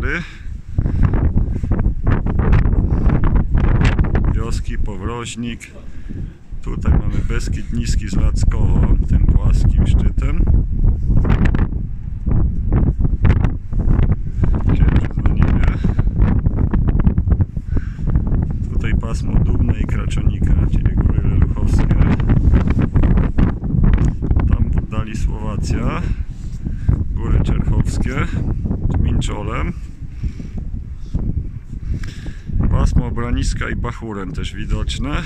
tory wioski, powroźnik. Tutaj mamy Beskid Niski z Lackowo tym płaskim szczytem. Tutaj pasmo Dubne i Kraczonika czyli góry Leluchowskie. Tam poddali Słowacja. Góry Czerchowskie z Minczolem. Pasmo Braniska i Bachurem też widoczne.